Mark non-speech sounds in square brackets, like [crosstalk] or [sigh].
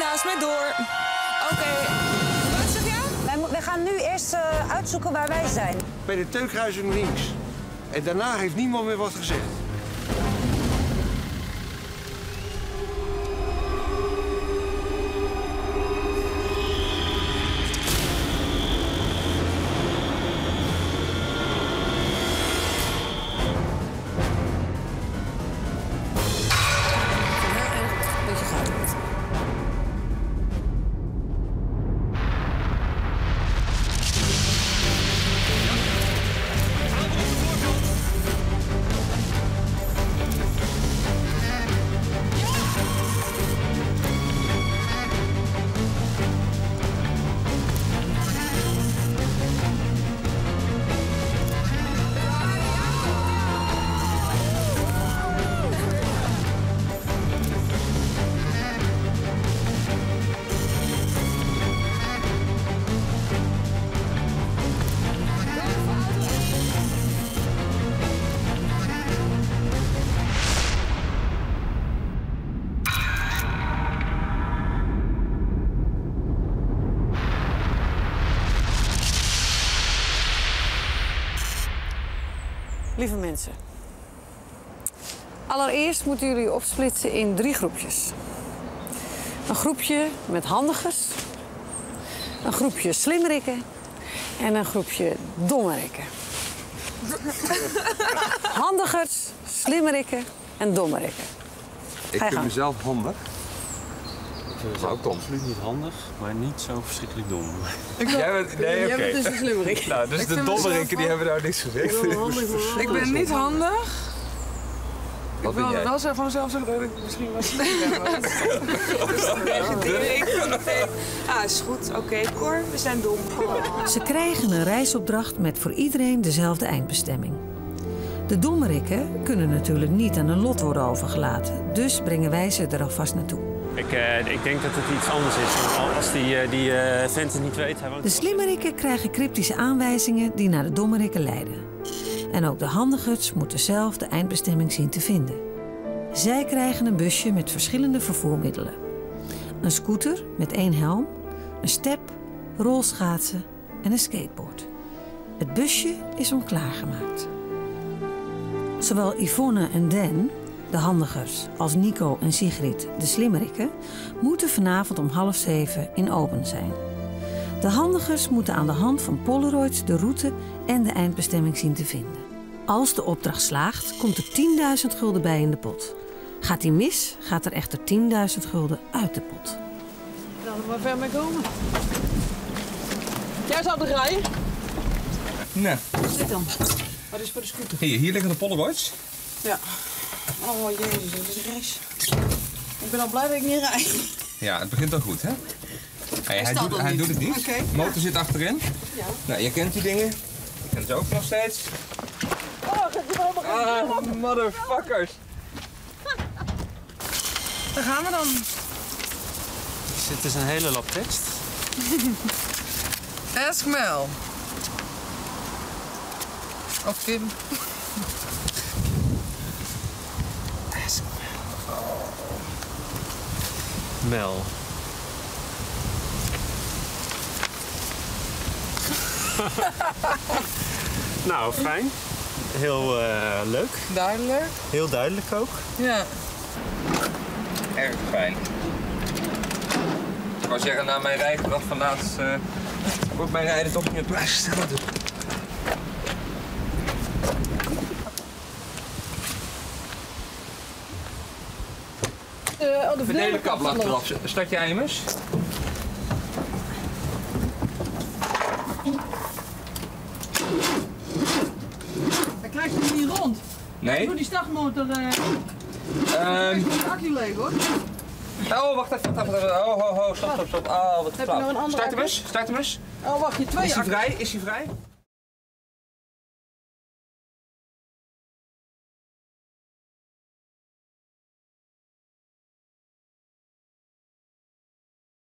Cor. Oké, wat zeg je? Wij, mo- wij gaan nu eerst eh, uitzoeken waar wij zijn. Bij de teunkruising links. En daarna heeft niemand meer wat gezegd. Lieve mensen. Allereerst moeten jullie opsplitsen in drie groepjes. Een groepje met handigers. Een groepje slimmerikken. En een groepje dommerikken. [laughs] Handigers, slimmerikken en dommerikken. Ik vind mezelf handig. Ik vind het ook absoluut niet handig, maar niet zo verschrikkelijk dom. [laughs] Jij bent, nee, oké. Jij bent dus de slimmerik. Nou, dus Ik de dommerikken die hebben nou niks gezegd. Ik [laughs] ben niet handig. Wat Ik wil wel zeggen van mezelf zeggen dat ik misschien meteen, [laughs] ah, is goed, oké, Cor, we zijn dom. Ze krijgen een reisopdracht met voor iedereen dezelfde eindbestemming. De dommerikken kunnen natuurlijk niet aan hun lot worden overgelaten, dus brengen wij ze er alvast naartoe. Ik, eh, ik denk dat het iets anders is. Want als die, eh, die eh, vent het niet weet, hij woont De slimmerikken krijgen cryptische aanwijzingen die naar de dommerikken leiden. En ook de handigers moeten zelf de eindbestemming zien te vinden. Zij krijgen een busje met verschillende vervoermiddelen. Een scooter met één helm, een step, rolschaatsen en een skateboard. Het busje is onklaargemaakt. Zowel Yvonne en Dan, de handigers, als Nico en Sigrid, de slimmerikken, moeten vanavond om half zeven in Open zijn. De handigers moeten aan de hand van Polaroids de route en de eindbestemming zien te vinden. Als de opdracht slaagt, komt er 10.000 gulden bij in de pot. Gaat die mis, gaat er echter 10.000 gulden uit de pot. Dan maar ver mee komen. Jij zou er rijden? Nee. Dit dan. Wat is voor de scooter? Hier, hier liggen de Polaroids. Ja. Oh jezus, dat is een race. Ik ben al blij dat ik niet rijd. Ja, het begint al goed, hè? Hey, hij doet, hij niet. doet het niet. Oké, De motor zit achterin. Ja. Nou, je kent die dingen. Je kent ze ook nog steeds. Oh, Ah, motherfuckers. Daar gaan we dan. Dit is een hele lap tekst. Ask Mel. Of Kim. Mel. [laughs] nou, fijn. Heel eh, leuk. Duidelijk. Heel duidelijk ook. Ja. Erg fijn. Ik wou zeggen, na mijn rijgedrag van laatst eh, wordt mijn rijden toch niet op prijs gesteld. Uh, oh, de Verdelen kapblad eraf. Start jij immers? Hij krijgt hem niet rond. Nee. Doe die startmotor uh, Ehm, de accu leeg hoor. oh, wacht even, wacht even. Oh, ho, ho, stop, stop, stop. Oh, wat je flauw. Start hem eens, start hem eens. Oh wacht, je twee Is hij vrij? Is hij vrij?